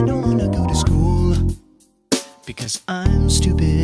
I don't wanna go to school because I'm stupid.